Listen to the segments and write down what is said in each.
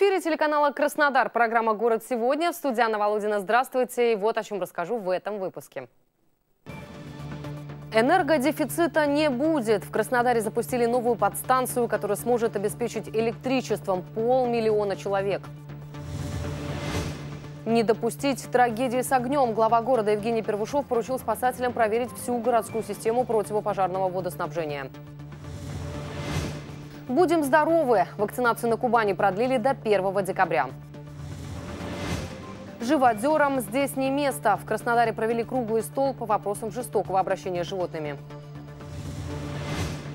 эфире телеканала «Краснодар» программа «Город сегодня». В студии Анна Володина. Здравствуйте. И вот о чем расскажу в этом выпуске. Энергодефицита не будет. В Краснодаре запустили новую подстанцию, которая сможет обеспечить электричеством полмиллиона человек. Не допустить трагедии с огнем. Глава города Евгений Первушов поручил спасателям проверить всю городскую систему противопожарного водоснабжения. Будем здоровы! Вакцинацию на Кубани продлили до 1 декабря. Живодерам здесь не место. В Краснодаре провели круглый стол по вопросам жестокого обращения с животными.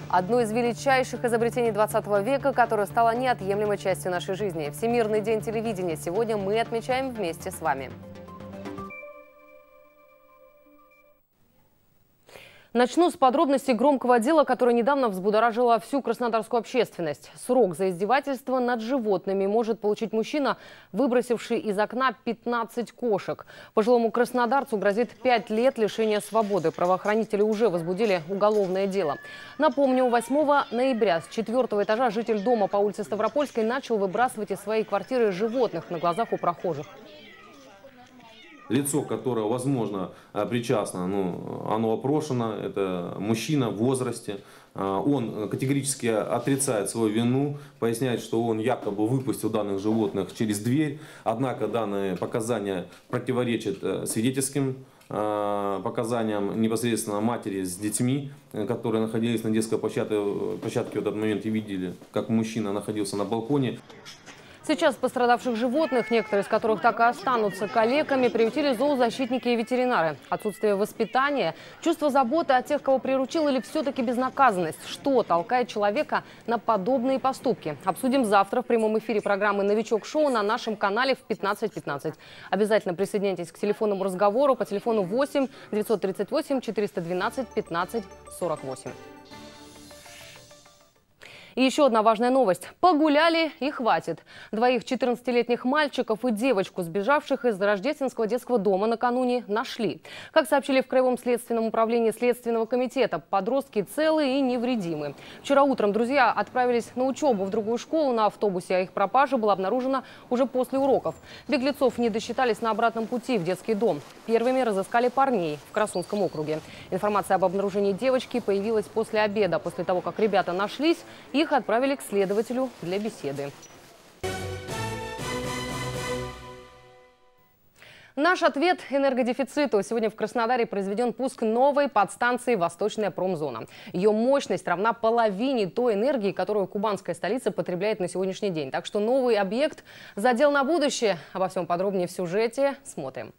Одно из величайших изобретений 20 века, которое стало неотъемлемой частью нашей жизни. Всемирный день телевидения сегодня мы отмечаем вместе с вами. Начну с подробностей громкого дела, которое недавно взбудоражило всю краснодарскую общественность. Срок за издевательство над животными может получить мужчина, выбросивший из окна 15 кошек. Пожилому краснодарцу грозит 5 лет лишения свободы. Правоохранители уже возбудили уголовное дело. Напомню, 8 ноября с четвертого этажа житель дома по улице Ставропольской начал выбрасывать из своей квартиры животных на глазах у прохожих лицо, которое, возможно, э, причастно, ну, оно опрошено, это мужчина в возрасте, э, он категорически отрицает свою вину, поясняет, что он якобы выпустил данных животных через дверь, однако данные показания противоречат э, свидетельским показаниям непосредственно матери с детьми, которые находились на детской площадке, площадке в этот момент и видели, как мужчина находился на балконе. Сейчас пострадавших животных, некоторые из которых так и останутся калеками, приютили зоозащитники и ветеринары. Отсутствие воспитания, чувство заботы о тех, кого приручил или все-таки безнаказанность. Что толкает человека на подобные поступки? Обсудим завтра в прямом эфире программы «Новичок-шоу» на нашем канале в 15.15. Обязательно присоединяйтесь к телефонному разговору по телефону 8 938 412 15 48. И еще одна важная новость. Погуляли и хватит. Двоих 14-летних мальчиков и девочку, сбежавших из Рождественского детского дома накануне, нашли. Как сообщили в Краевом следственном управлении Следственного комитета, подростки целые и невредимы. Вчера утром друзья отправились на учебу в другую школу на автобусе, а их пропажа была обнаружена уже после уроков. Беглецов не досчитались на обратном пути в детский дом. Первыми разыскали парней в Красунском округе. Информация об обнаружении девочки появилась после обеда, после того, как ребята нашлись и их отправили к следователю для беседы. Наш ответ энергодефициту. Сегодня в Краснодаре произведен пуск новой подстанции «Восточная промзона». Ее мощность равна половине той энергии, которую кубанская столица потребляет на сегодняшний день. Так что новый объект задел на будущее. Обо всем подробнее в сюжете. Смотрим.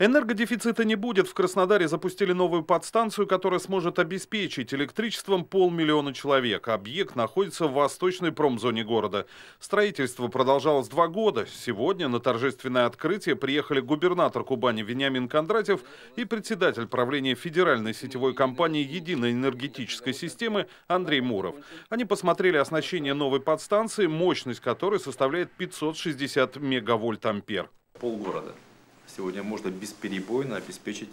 Энергодефицита не будет. В Краснодаре запустили новую подстанцию, которая сможет обеспечить электричеством полмиллиона человек. Объект находится в восточной промзоне города. Строительство продолжалось два года. Сегодня на торжественное открытие приехали губернатор Кубани Вениамин Кондратьев и председатель правления федеральной сетевой компании «Единой энергетической системы» Андрей Муров. Они посмотрели оснащение новой подстанции, мощность которой составляет 560 мегавольт-ампер. Полгорода сегодня можно бесперебойно обеспечить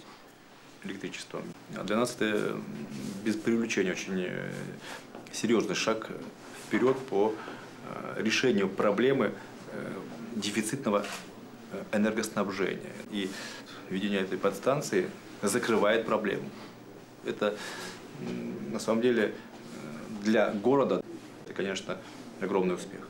электричеством. А для нас это без привлечения очень э, серьезный шаг вперед по э, решению проблемы э, дефицитного энергоснабжения. И введение этой подстанции закрывает проблему. Это на самом деле для города это, конечно, огромный успех.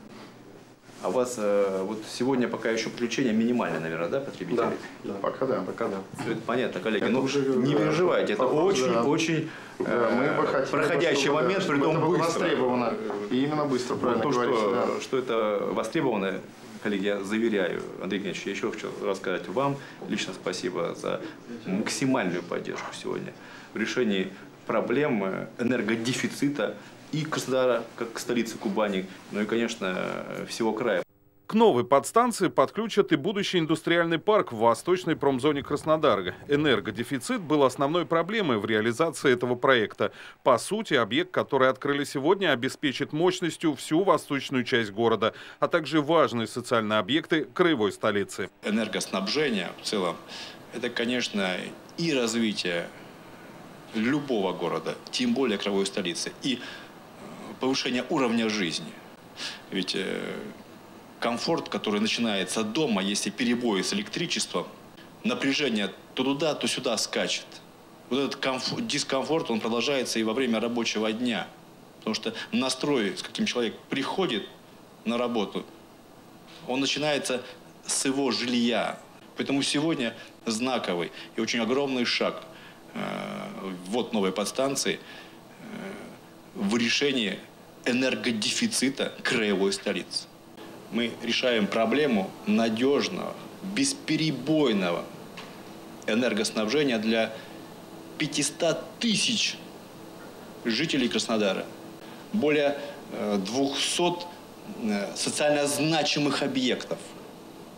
А у вас э, вот сегодня пока еще подключение минимальное, наверное, да, потребителей? Да, да, пока да. Пока да. Все это понятно, коллеги. Это ну, уже, не переживайте, это очень-очень да. э, Мы хотим, проходящий чтобы, момент, да, притом это быстро. востребовано. И именно быстро, правильно вот то, говорите, что, да. что это востребовано, коллеги, я заверяю, Андрей Геннадьевич, я еще хочу рассказать вам лично спасибо за максимальную поддержку сегодня в решении проблем энергодефицита и Краснодара, как столицы Кубани, ну и, конечно, всего края. К новой подстанции подключат и будущий индустриальный парк в восточной промзоне Краснодара. Энергодефицит был основной проблемой в реализации этого проекта. По сути, объект, который открыли сегодня, обеспечит мощностью всю восточную часть города, а также важные социальные объекты краевой столицы. Энергоснабжение в целом – это, конечно, и развитие любого города, тем более краевой столицы, и повышение уровня жизни. Ведь э, комфорт, который начинается дома, если перебои с электричеством, напряжение то туда, то сюда скачет. Вот этот комфорт, дискомфорт, он продолжается и во время рабочего дня. Потому что настрой, с каким человек приходит на работу, он начинается с его жилья. Поэтому сегодня знаковый и очень огромный шаг э, вот новой подстанции в решении энергодефицита краевой столицы. Мы решаем проблему надежного, бесперебойного энергоснабжения для 500 тысяч жителей Краснодара. Более 200 э, э, социально значимых объектов,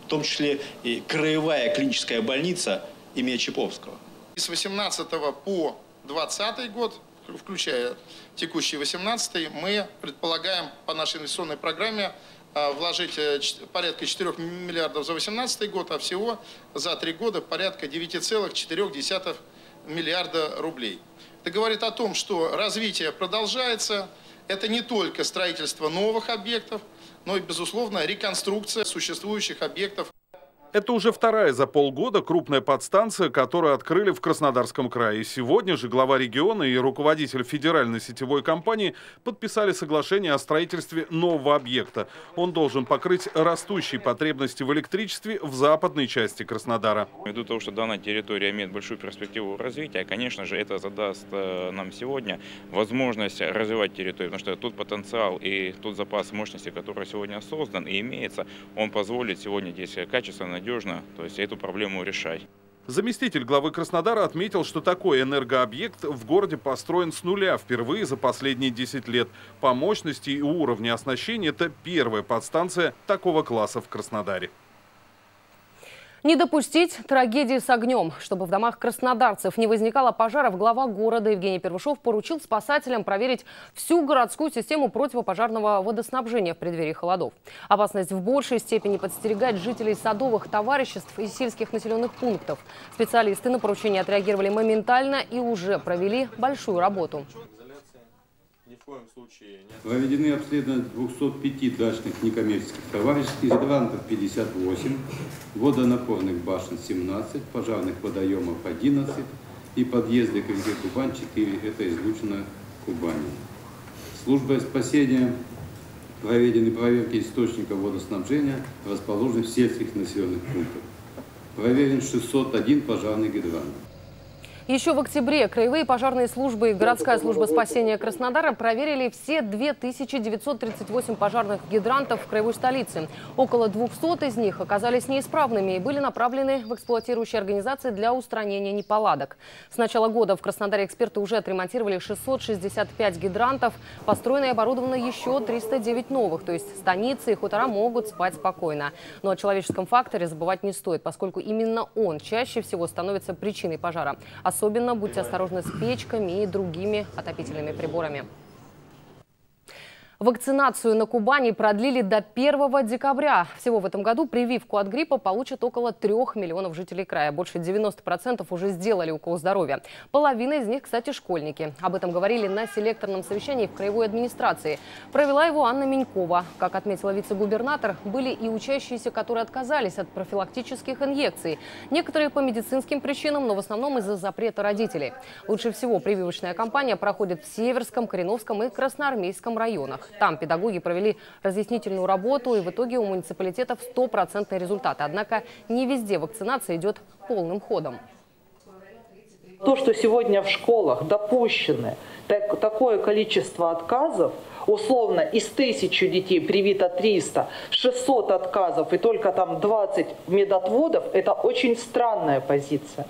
в том числе и краевая клиническая больница имени Чаповского. С 18 по 20 год, включая текущий 18 мы предполагаем по нашей инвестиционной программе э, вложить порядка 4 миллиардов за 2018 год, а всего за три года порядка 9,4 миллиарда рублей. Это говорит о том, что развитие продолжается. Это не только строительство новых объектов, но и, безусловно, реконструкция существующих объектов. Это уже вторая за полгода крупная подстанция, которую открыли в Краснодарском крае. Сегодня же глава региона и руководитель федеральной сетевой компании подписали соглашение о строительстве нового объекта. Он должен покрыть растущие потребности в электричестве в западной части Краснодара. Ввиду того, что данная территория имеет большую перспективу развития, конечно же, это задаст э, нам сегодня возможность развивать территорию, потому что тот потенциал и тот запас мощности, который сегодня создан и имеется, он позволит сегодня здесь качественно надежно, то есть эту проблему решать. Заместитель главы Краснодара отметил, что такой энергообъект в городе построен с нуля впервые за последние 10 лет. По мощности и уровню оснащения это первая подстанция такого класса в Краснодаре. Не допустить трагедии с огнем. Чтобы в домах краснодарцев не возникало пожаров, глава города Евгений Первушов поручил спасателям проверить всю городскую систему противопожарного водоснабжения в преддверии холодов. Опасность в большей степени подстерегает жителей садовых товариществ и сельских населенных пунктов. Специалисты на поручение отреагировали моментально и уже провели большую работу коем случае не... Проведены обследования 205 дачных некоммерческих товариществ, гидрантов 58, водонапорных башен 17, пожарных водоемов 11 и подъезды к реке Кубань 4, это излучено Кубани. Службой спасения проведены проверки источников водоснабжения, расположенных в сельских населенных пунктах. Проверен 601 пожарный гидрант. Еще в октябре краевые пожарные службы и городская служба спасения Краснодара проверили все 2938 пожарных гидрантов в краевой столице. Около 200 из них оказались неисправными и были направлены в эксплуатирующие организации для устранения неполадок. С начала года в Краснодаре эксперты уже отремонтировали 665 гидрантов. Построено и оборудовано еще 309 новых. То есть станицы и хутора могут спать спокойно. Но о человеческом факторе забывать не стоит, поскольку именно он чаще всего становится причиной пожара. Особенно будьте осторожны с печками и другими отопительными приборами. Вакцинацию на Кубани продлили до 1 декабря. Всего в этом году прививку от гриппа получат около 3 миллионов жителей края. Больше 90% уже сделали укол здоровья. Половина из них, кстати, школьники. Об этом говорили на селекторном совещании в краевой администрации. Провела его Анна Менькова. Как отметила вице-губернатор, были и учащиеся, которые отказались от профилактических инъекций. Некоторые по медицинским причинам, но в основном из-за запрета родителей. Лучше всего прививочная кампания проходит в Северском, Кореновском и Красноармейском районах. Там педагоги провели разъяснительную работу, и в итоге у муниципалитетов стопроцентные результаты. Однако не везде вакцинация идет полным ходом. То, что сегодня в школах допущены так, такое количество отказов, условно из тысячи детей привито 300, 600 отказов и только там 20 медотводов, это очень странная позиция.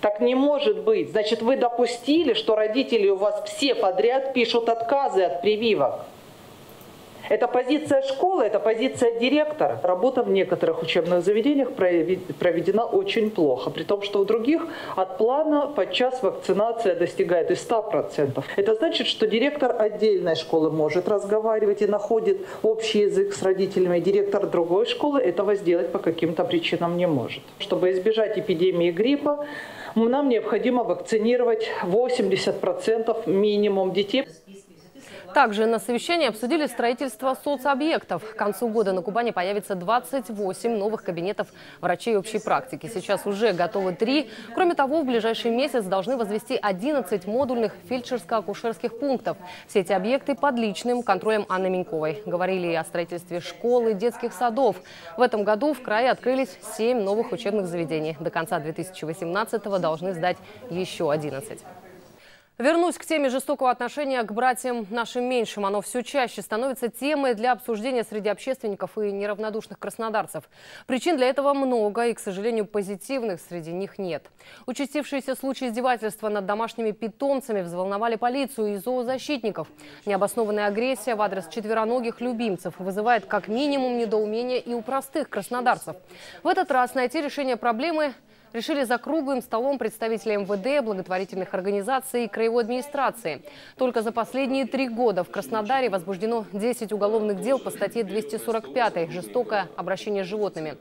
Так не может быть. Значит, вы допустили, что родители у вас все подряд пишут отказы от прививок. Это позиция школы, это позиция директора. Работа в некоторых учебных заведениях проведена очень плохо, при том, что у других от плана подчас вакцинация достигает и 100%. Это значит, что директор отдельной школы может разговаривать и находит общий язык с родителями. Директор другой школы этого сделать по каким-то причинам не может. Чтобы избежать эпидемии гриппа, нам необходимо вакцинировать 80% минимум детей. Также на совещании обсудили строительство соцобъектов. К концу года на Кубани появится 28 новых кабинетов врачей общей практики. Сейчас уже готовы три. Кроме того, в ближайший месяц должны возвести 11 модульных фельдшерско-акушерских пунктов. Все эти объекты под личным контролем Анны Меньковой. Говорили и о строительстве школ и детских садов. В этом году в крае открылись 7 новых учебных заведений. До конца 2018 должны сдать еще 11. Вернусь к теме жестокого отношения к братьям нашим меньшим. Оно все чаще становится темой для обсуждения среди общественников и неравнодушных краснодарцев. Причин для этого много, и, к сожалению, позитивных среди них нет. Участившиеся случаи издевательства над домашними питомцами взволновали полицию и зоозащитников. Необоснованная агрессия в адрес четвероногих любимцев вызывает как минимум недоумение и у простых краснодарцев. В этот раз найти решение проблемы решили за круглым столом представители МВД, благотворительных организаций и краевой администрации. Только за последние три года в Краснодаре возбуждено 10 уголовных дел по статье 245 «Жестокое обращение с животными».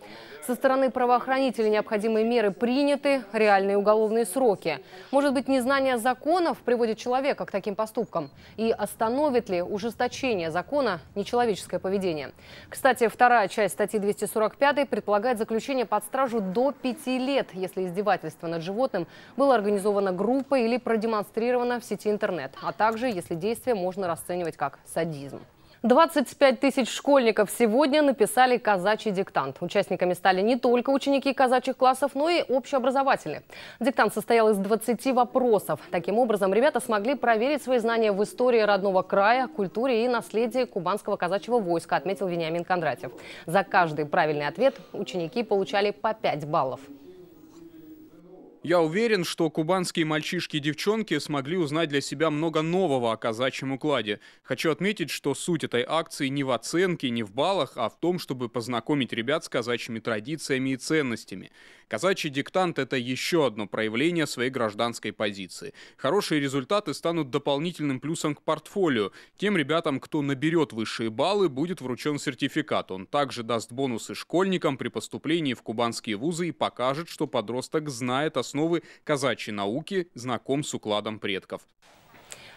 Со стороны правоохранителей необходимые меры приняты, реальные уголовные сроки. Может быть, незнание законов приводит человека к таким поступкам? И остановит ли ужесточение закона нечеловеческое поведение? Кстати, вторая часть статьи 245 предполагает заключение под стражу до пяти лет, если издевательство над животным было организовано группой или продемонстрировано в сети интернет, а также если действие можно расценивать как садизм. 25 тысяч школьников сегодня написали казачий диктант. Участниками стали не только ученики казачьих классов, но и общеобразовательных. Диктант состоял из 20 вопросов. Таким образом, ребята смогли проверить свои знания в истории родного края, культуре и наследии кубанского казачьего войска, отметил Вениамин Кондратьев. За каждый правильный ответ ученики получали по 5 баллов. Я уверен, что кубанские мальчишки и девчонки смогли узнать для себя много нового о казачьем укладе. Хочу отметить, что суть этой акции не в оценке, не в баллах, а в том, чтобы познакомить ребят с казачьими традициями и ценностями. Казачий диктант – это еще одно проявление своей гражданской позиции. Хорошие результаты станут дополнительным плюсом к портфолио. Тем ребятам, кто наберет высшие баллы, будет вручен сертификат. Он также даст бонусы школьникам при поступлении в кубанские вузы и покажет, что подросток знает основы казачьей науки, знаком с укладом предков.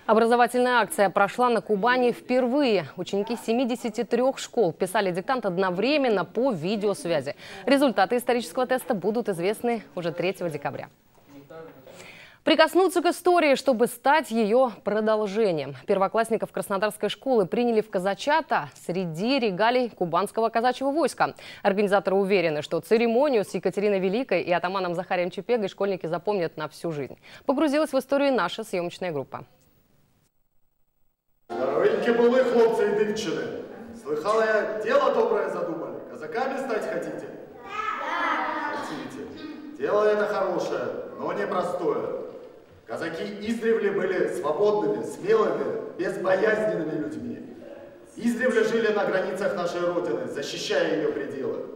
Образовательная акция прошла на Кубани впервые. Ученики 73 школ писали диктант одновременно по видеосвязи. Результаты исторического теста будут известны уже 3 декабря. Прикоснуться к истории, чтобы стать ее продолжением. Первоклассников Краснодарской школы приняли в казачата среди регалий кубанского казачьего войска. Организаторы уверены, что церемонию с Екатериной Великой и атаманом Захарием Чепегой школьники запомнят на всю жизнь. Погрузилась в историю наша съемочная группа. Здоровенькі були, хлопці і дівчини. Слыхала я, дело доброе задумали. Казаками стать хотите? Да. Хотите. Дело это хорошее, но непростое. Казаки издревле были свободными, смелыми, безбоязненными людьми. Издревле жили на границах нашей Родины, защищая ее пределы.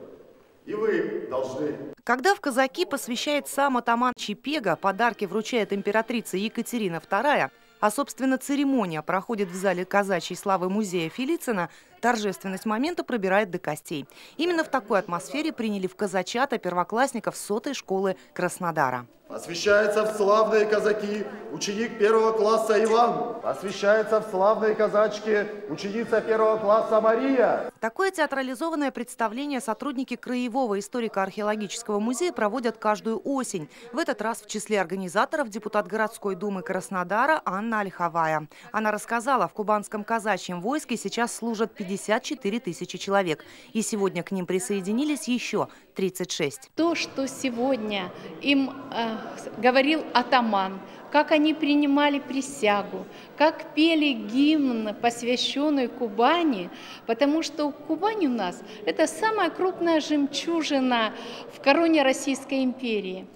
И вы должны. Когда в казаки посвящает сам атаман Чипега, подарки вручает императрица Екатерина II, а, собственно, церемония проходит в зале казачьей славы музея Филицина, торжественность момента пробирает до костей. Именно в такой атмосфере приняли в казачата первоклассников сотой школы Краснодара. Посвящается в славные казаки ученик первого класса Иван. Посвящается в славные казачки ученица первого класса Мария. Такое театрализованное представление сотрудники Краевого историко-археологического музея проводят каждую осень. В этот раз в числе организаторов депутат городской думы Краснодара Анна Ольховая. Она рассказала, в кубанском казачьем войске сейчас служат 54 тысячи человек. И сегодня к ним присоединились еще 36. То, что сегодня им э, говорил атаман, как они принимали присягу, как пели гимн, посвященный Кубани, потому что Кубань у нас – это самая крупная жемчужина в короне Российской империи.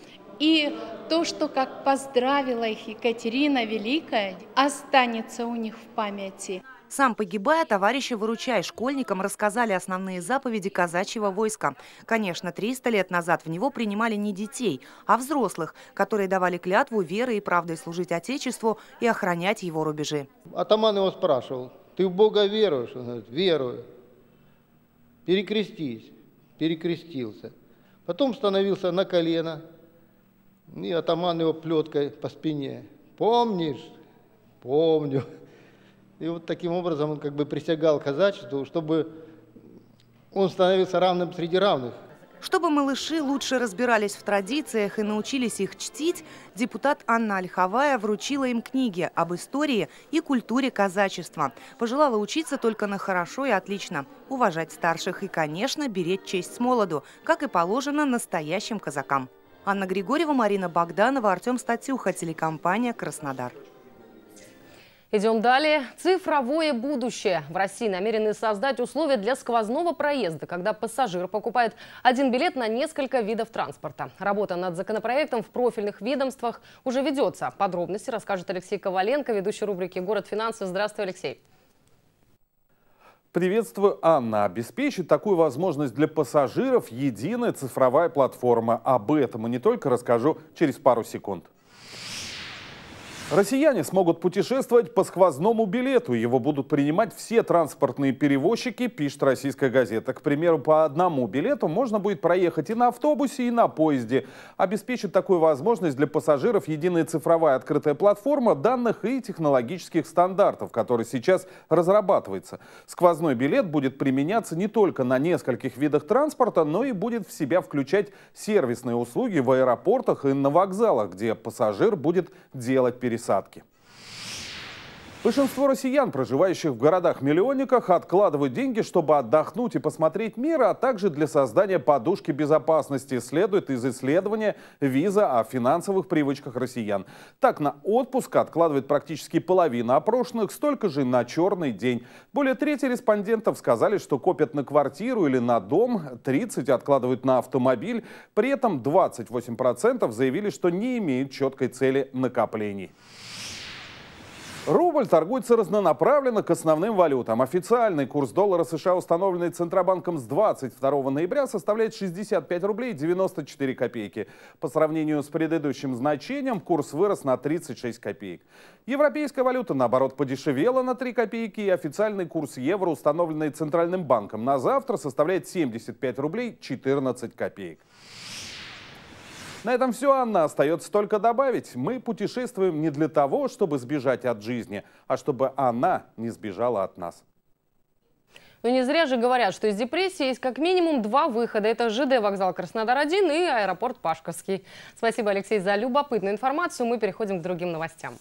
И то, что как поздравила их Екатерина Великая, останется у них в памяти. Сам погибая, товарищи «Выручай» школьникам рассказали основные заповеди казачьего войска. Конечно, 300 лет назад в него принимали не детей, а взрослых, которые давали клятву верой и правдой служить Отечеству и охранять его рубежи. Атаман его спрашивал, ты в Бога веруешь? Он говорит, верую. Перекрестись. Перекрестился. Потом становился на колено, и атаман его плеткой по спине. Помнишь? Помню. И вот таким образом он как бы присягал казачеству, чтобы он становился равным среди равных. Чтобы малыши лучше разбирались в традициях и научились их чтить, депутат Анна Ольховая вручила им книги об истории и культуре казачества. Пожелала учиться только на хорошо и отлично, уважать старших и, конечно, беречь честь с молоду, как и положено настоящим казакам. Анна Григорьева, Марина Богданова, Артем Статюха, телекомпания «Краснодар». Идем далее. Цифровое будущее. В России намерены создать условия для сквозного проезда, когда пассажир покупает один билет на несколько видов транспорта. Работа над законопроектом в профильных ведомствах уже ведется. Подробности расскажет Алексей Коваленко, ведущий рубрики «Город финансы». Здравствуй, Алексей. Приветствую, Анна. Обеспечит такую возможность для пассажиров единая цифровая платформа. Об этом и не только расскажу через пару секунд. Россияне смогут путешествовать по сквозному билету. Его будут принимать все транспортные перевозчики, пишет российская газета. К примеру, по одному билету можно будет проехать и на автобусе, и на поезде. Обеспечит такую возможность для пассажиров единая цифровая открытая платформа данных и технологических стандартов, которая сейчас разрабатывается. Сквозной билет будет применяться не только на нескольких видах транспорта, но и будет в себя включать сервисные услуги в аэропортах и на вокзалах, где пассажир будет делать пересадку пересадки. Большинство россиян, проживающих в городах-миллионниках, откладывают деньги, чтобы отдохнуть и посмотреть мир, а также для создания подушки безопасности, следует из исследования виза о финансовых привычках россиян. Так, на отпуск откладывает практически половина опрошенных, столько же на черный день. Более трети респондентов сказали, что копят на квартиру или на дом, 30 откладывают на автомобиль, при этом 28% заявили, что не имеют четкой цели накоплений. Рубль торгуется разнонаправленно к основным валютам. Официальный курс доллара США, установленный Центробанком с 22 ноября, составляет 65 рублей 94 копейки. По сравнению с предыдущим значением, курс вырос на 36 копеек. Европейская валюта, наоборот, подешевела на 3 копейки, и официальный курс евро, установленный Центральным банком на завтра, составляет 75 рублей 14 копеек. На этом все, Анна. Остается только добавить. Мы путешествуем не для того, чтобы сбежать от жизни, а чтобы она не сбежала от нас. Но не зря же говорят, что из депрессии есть как минимум два выхода. Это ЖД вокзал Краснодар-1 и аэропорт Пашковский. Спасибо, Алексей, за любопытную информацию. Мы переходим к другим новостям.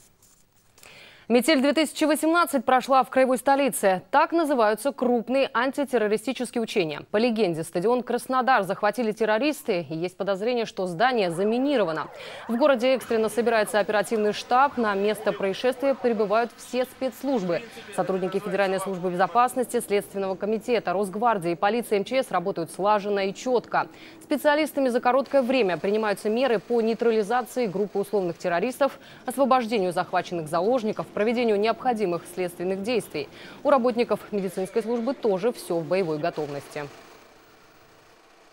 Метель 2018 прошла в краевой столице. Так называются крупные антитеррористические учения. По легенде, стадион Краснодар захватили террористы и есть подозрение, что здание заминировано. В городе экстренно собирается оперативный штаб. На место происшествия прибывают все спецслужбы. Сотрудники Федеральной службы безопасности, Следственного комитета, Росгвардии полиции МЧС работают слаженно и четко. Специалистами за короткое время принимаются меры по нейтрализации группы условных террористов, освобождению захваченных заложников, проведению необходимых следственных действий. У работников медицинской службы тоже все в боевой готовности.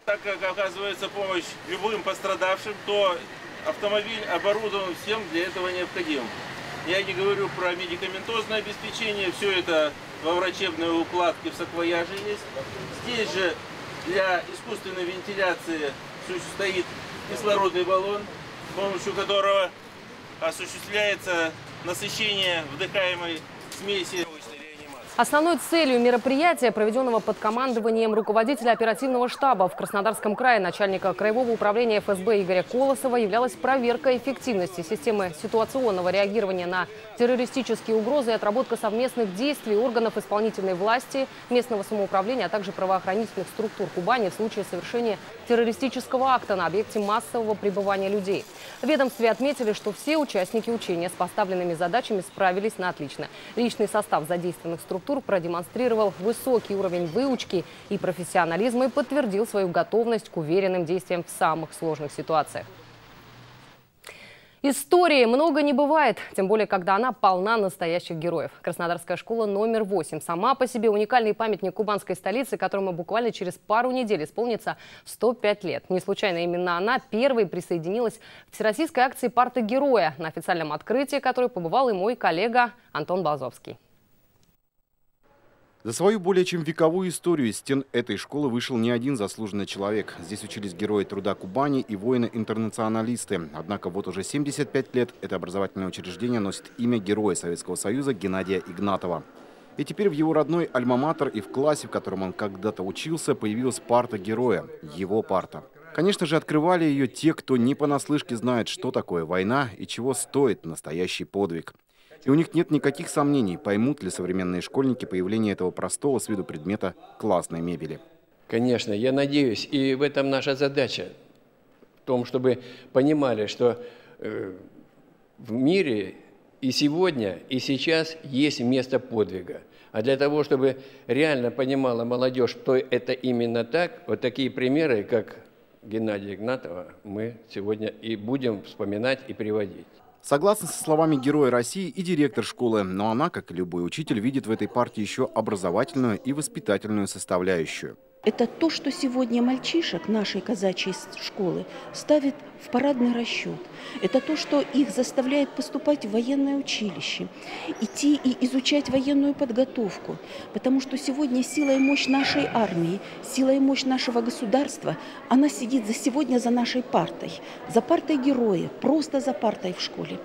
Так как оказывается помощь любым пострадавшим, то автомобиль оборудован всем для этого необходимым. Я не говорю про медикаментозное обеспечение, все это во врачебной укладке в саквояже есть. Здесь же для искусственной вентиляции стоит кислородный баллон, с помощью которого осуществляется насыщение вдыхаемой смеси Основной целью мероприятия, проведенного под командованием руководителя оперативного штаба в Краснодарском крае начальника Краевого управления ФСБ Игоря Колосова, являлась проверка эффективности системы ситуационного реагирования на террористические угрозы и отработка совместных действий органов исполнительной власти, местного самоуправления, а также правоохранительных структур Кубани в случае совершения террористического акта на объекте массового пребывания людей. Ведомстве отметили, что все участники учения с поставленными задачами справились на отлично. Личный состав задействованных структур структур продемонстрировал высокий уровень выучки и профессионализма и подтвердил свою готовность к уверенным действиям в самых сложных ситуациях. Истории много не бывает, тем более, когда она полна настоящих героев. Краснодарская школа номер 8 сама по себе уникальный памятник кубанской столицы, которому буквально через пару недель исполнится 105 лет. Не случайно именно она первой присоединилась к всероссийской акции «Парта героя», на официальном открытии которой побывал и мой коллега Антон Базовский. За свою более чем вековую историю из стен этой школы вышел не один заслуженный человек. Здесь учились герои труда Кубани и воины-интернационалисты. Однако вот уже 75 лет это образовательное учреждение носит имя Героя Советского Союза Геннадия Игнатова. И теперь в его родной альма-матер и в классе, в котором он когда-то учился, появилась парта героя, его парта. Конечно же, открывали ее те, кто не понаслышке знает, что такое война и чего стоит настоящий подвиг. И у них нет никаких сомнений, поймут ли современные школьники появление этого простого с виду предмета классной мебели. Конечно, я надеюсь, и в этом наша задача, в том, чтобы понимали, что э, в мире и сегодня, и сейчас есть место подвига. А для того, чтобы реально понимала молодежь, что это именно так, вот такие примеры, как Геннадия Игнатова, мы сегодня и будем вспоминать и приводить. Согласна со словами Героя России и директор школы, но она, как и любой учитель, видит в этой партии еще образовательную и воспитательную составляющую. Это то, что сегодня мальчишек нашей казачьей школы ставит в парадный расчет. Это то, что их заставляет поступать в военное училище, идти и изучать военную подготовку. Потому что сегодня сила и мощь нашей армии, сила и мощь нашего государства, она сидит за сегодня за нашей партой, за партой героя, просто за партой в школе.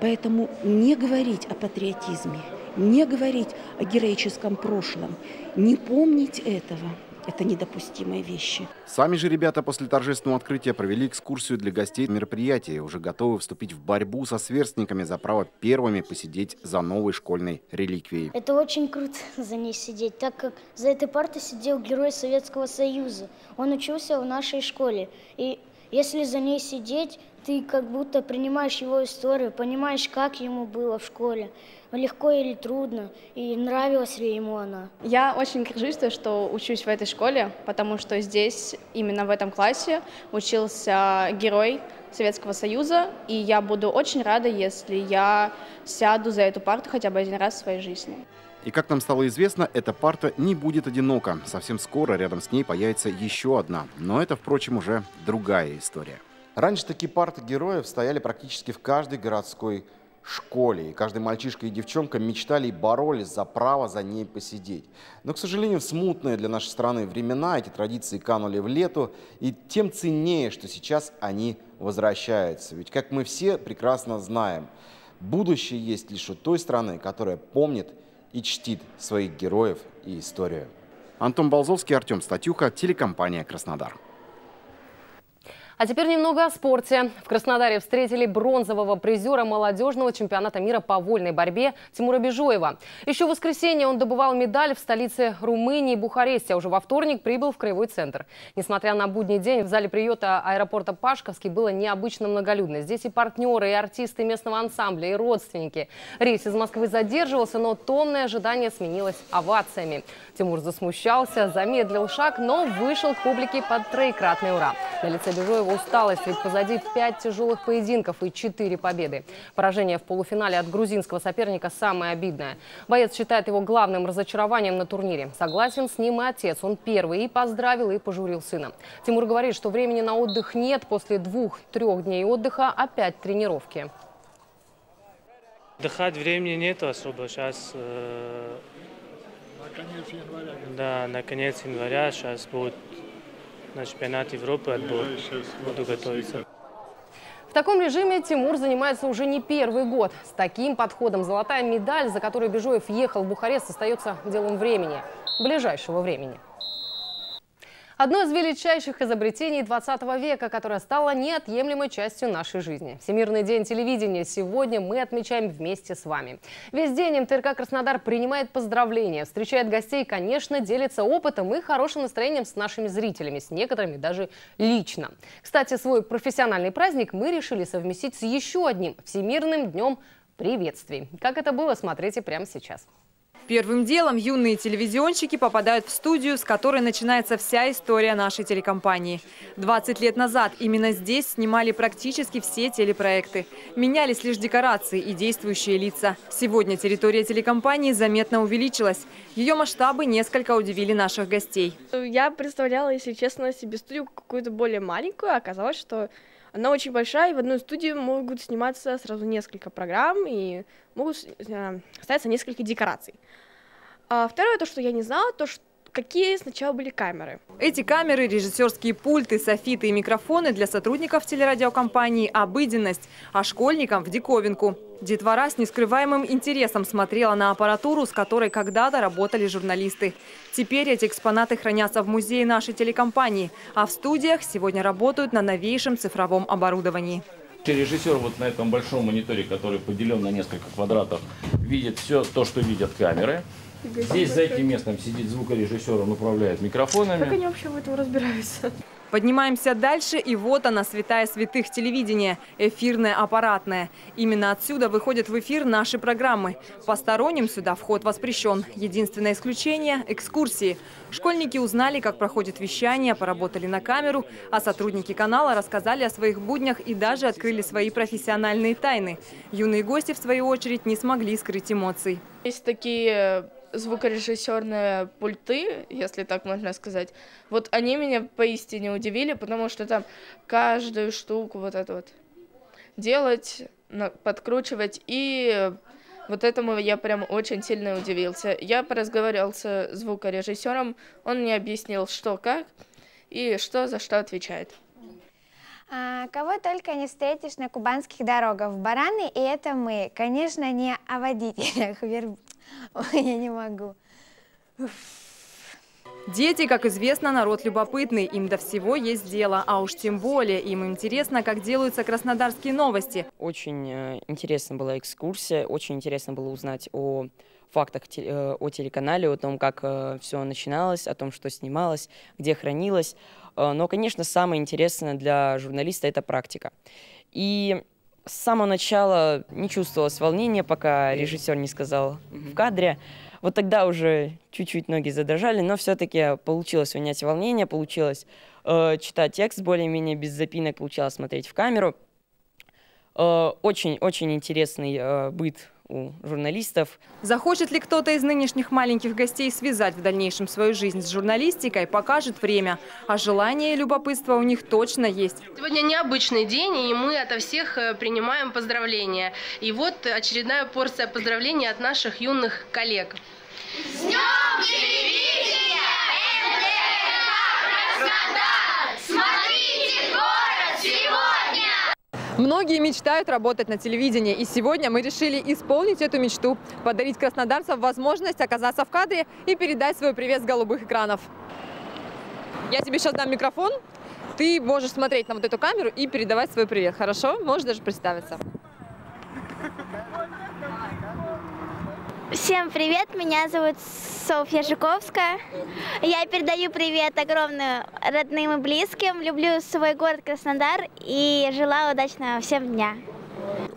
Поэтому не говорить о патриотизме, не говорить о героическом прошлом, не помнить этого – это недопустимые вещи. Сами же ребята после торжественного открытия провели экскурсию для гостей мероприятия, уже готовы вступить в борьбу со сверстниками за право первыми посидеть за новой школьной реликвией. Это очень круто за ней сидеть, так как за этой партой сидел герой Советского Союза. Он учился в нашей школе. И если за ней сидеть, ты как будто принимаешь его историю, понимаешь, как ему было в школе легко или трудно, и нравилась ли ему она. Я очень горжусь, что учусь в этой школе, потому что здесь, именно в этом классе, учился герой Советского Союза, и я буду очень рада, если я сяду за эту парту хотя бы один раз в своей жизни. И как нам стало известно, эта парта не будет одинока. Совсем скоро рядом с ней появится еще одна. Но это, впрочем, уже другая история. Раньше такие парты героев стояли практически в каждой городской школе. И каждый мальчишка и девчонка мечтали и боролись за право за ней посидеть. Но, к сожалению, в смутные для нашей страны времена эти традиции канули в лету, и тем ценнее, что сейчас они возвращаются. Ведь, как мы все прекрасно знаем, будущее есть лишь у той страны, которая помнит и чтит своих героев и историю. Антон Болзовский, Артем Статюха, телекомпания «Краснодар». А теперь немного о спорте. В Краснодаре встретили бронзового призера молодежного чемпионата мира по вольной борьбе Тимура Бежоева. Еще в воскресенье он добывал медаль в столице Румынии Бухаресте, а уже во вторник прибыл в Краевой центр. Несмотря на будний день, в зале приюта аэропорта Пашковский было необычно многолюдно. Здесь и партнеры, и артисты местного ансамбля, и родственники. Рейс из Москвы задерживался, но томное ожидание сменилось овациями. Тимур засмущался, замедлил шаг, но вышел к публике под троекратный ура. На лице Бежоева его усталость, ведь позади пять тяжелых поединков и четыре победы. Поражение в полуфинале от грузинского соперника самое обидное. Боец считает его главным разочарованием на турнире. Согласен с ним и отец. Он первый и поздравил, и пожурил сына. Тимур говорит, что времени на отдых нет. После двух-трех дней отдыха опять тренировки. Отдыхать времени нет особо. Сейчас э, конец января. Да, на конец января сейчас будет на чемпионат Европы отбор. Буду готовиться. В таком режиме Тимур занимается уже не первый год. С таким подходом золотая медаль, за которой Бежоев ехал в Бухарест, остается делом времени, ближайшего времени. Одно из величайших изобретений 20 века, которое стало неотъемлемой частью нашей жизни. Всемирный день телевидения сегодня мы отмечаем вместе с вами. Весь день МТРК «Краснодар» принимает поздравления, встречает гостей, конечно, делится опытом и хорошим настроением с нашими зрителями, с некоторыми даже лично. Кстати, свой профессиональный праздник мы решили совместить с еще одним Всемирным днем приветствий. Как это было, смотрите прямо сейчас. Первым делом юные телевизионщики попадают в студию, с которой начинается вся история нашей телекомпании. 20 лет назад именно здесь снимали практически все телепроекты. Менялись лишь декорации и действующие лица. Сегодня территория телекомпании заметно увеличилась. Ее масштабы несколько удивили наших гостей. Я представляла, если честно, себе студию какую-то более маленькую. Оказалось, что она очень большая, и в одной студии могут сниматься сразу несколько программ, и могут э, ставиться несколько декораций. А второе, то, что я не знала, то, что какие сначала были камеры. Эти камеры, режиссерские пульты, софиты и микрофоны для сотрудников телерадиокомпании – обыденность, а школьникам – в диковинку. Детвора с нескрываемым интересом смотрела на аппаратуру, с которой когда-то работали журналисты. Теперь эти экспонаты хранятся в музее нашей телекомпании, а в студиях сегодня работают на новейшем цифровом оборудовании. Режиссер вот на этом большом мониторе, который поделен на несколько квадратов, видит все то, что видят камеры. Здесь за этим местом сидит звукорежиссер, он управляет микрофонами. Как они вообще в этом разбираются? Поднимаемся дальше, и вот она, святая святых телевидения, эфирная аппаратная. Именно отсюда выходят в эфир наши программы. Посторонним сюда вход воспрещен. Единственное исключение – экскурсии. Школьники узнали, как проходит вещание, поработали на камеру, а сотрудники канала рассказали о своих буднях и даже открыли свои профессиональные тайны. Юные гости, в свою очередь, не смогли скрыть эмоций. Есть такие звукорежиссерные пульты, если так можно сказать, вот они меня поистине удивили, потому что там каждую штуку вот это вот делать, подкручивать, и вот этому я прям очень сильно удивился. Я поразговаривал с звукорежиссером, он мне объяснил, что как и что за что отвечает. А, кого только не встретишь на кубанских дорогах. Бараны, и это мы. Конечно, не о водителях. Ой, я не могу. Дети, как известно, народ любопытный. Им до всего есть дело. А уж тем более им интересно, как делаются краснодарские новости. Очень э, интересна была экскурсия. Очень интересно было узнать о фактах э, о телеканале, о том, как э, все начиналось, о том, что снималось, где хранилось. Но, конечно, самое интересное для журналиста – это практика. И с самого начала не чувствовалось волнения, пока режиссер не сказал в кадре. Вот тогда уже чуть-чуть ноги задрожали, но все-таки получилось унять волнение, получилось э, читать текст более-менее без запинок, получалось смотреть в камеру. Очень-очень э, интересный э, быт у журналистов. Захочет ли кто-то из нынешних маленьких гостей связать в дальнейшем свою жизнь с журналистикой, покажет время. А желание и любопытство у них точно есть. Сегодня необычный день, и мы ото всех э, принимаем поздравления. И вот очередная порция поздравлений от наших юных коллег. С днем телевидения! МТК Краснодар! Смотрите город сегодня! Многие мечтают работать на телевидении, и сегодня мы решили исполнить эту мечту, подарить краснодарцам возможность оказаться в кадре и передать свой привет с голубых экранов. Я тебе сейчас дам микрофон, ты можешь смотреть на вот эту камеру и передавать свой привет, хорошо? Можешь даже представиться. Всем привет, меня зовут Софья Жуковская. Я передаю привет огромный родным и близким. Люблю свой город Краснодар и желаю удачного всем дня.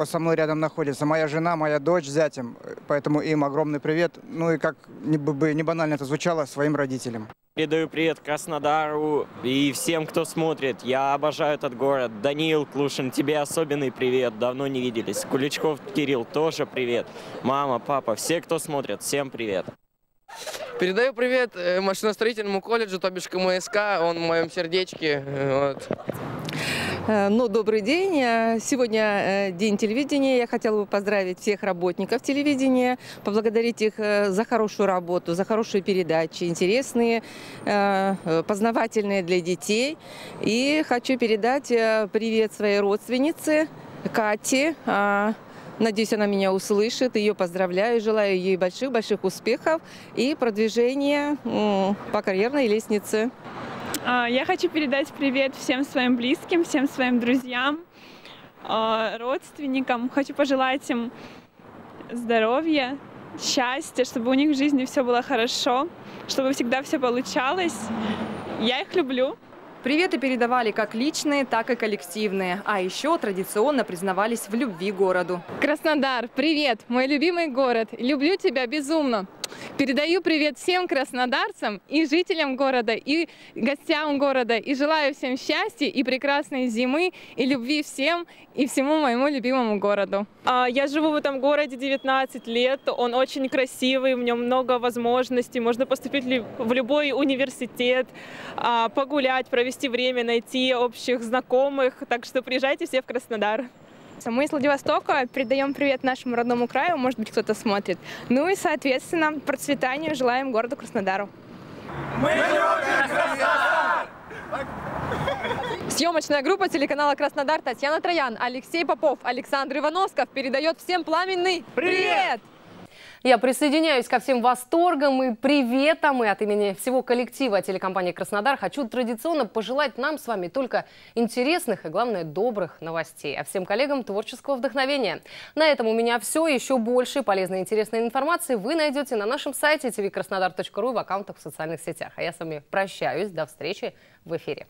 Со мной рядом находится моя жена, моя дочь с зятем, поэтому им огромный привет. Ну и как бы не банально это звучало, своим родителям. Передаю привет Краснодару и всем, кто смотрит. Я обожаю этот город. Даниил Клушин, тебе особенный привет. Давно не виделись. Куличков Кирилл, тоже привет. Мама, папа, все, кто смотрит, всем привет. Передаю привет э, машиностроительному колледжу, то бишь КМСК, он в моем сердечке. Э, вот. Э, ну, добрый день. Сегодня день телевидения. Я хотела бы поздравить всех работников телевидения, поблагодарить их за хорошую работу, за хорошие передачи, интересные, познавательные для детей. И хочу передать привет своей родственнице Кате. Надеюсь, она меня услышит. Ее поздравляю, желаю ей больших-больших успехов и продвижения по карьерной лестнице. А, я хочу передать привет всем своим близким, всем своим друзьям, а, родственникам. Хочу пожелать им здоровья, счастья, чтобы у них в жизни все было хорошо, чтобы всегда все получалось. Я их люблю. Приветы передавали как личные, так и коллективные. А еще традиционно признавались в любви городу. Краснодар, привет, мой любимый город. Люблю тебя безумно. Передаю привет всем краснодарцам и жителям города, и гостям города. И желаю всем счастья и прекрасной зимы, и любви всем, и всему моему любимому городу. А, я живу в этом городе 19 лет. Он очень красивый, в нем много возможностей. Можно поступить в любой университет, а, погулять, провести время, найти общих знакомых. Так что приезжайте все в Краснодар. Мы из Владивостока передаем привет нашему родному краю, может быть, кто-то смотрит. Ну и, соответственно, процветанию желаем городу Краснодару. Мы любим Краснодар! Съемочная группа телеканала «Краснодар» Татьяна Троян, Алексей Попов, Александр Ивановсков передает всем пламенный привет! Я присоединяюсь ко всем восторгам и приветам. И от имени всего коллектива телекомпании «Краснодар» хочу традиционно пожелать нам с вами только интересных и, главное, добрых новостей. А всем коллегам творческого вдохновения. На этом у меня все. Еще больше полезной и интересной информации вы найдете на нашем сайте tvkrasnodar.ru и в аккаунтах в социальных сетях. А я с вами прощаюсь. До встречи в эфире.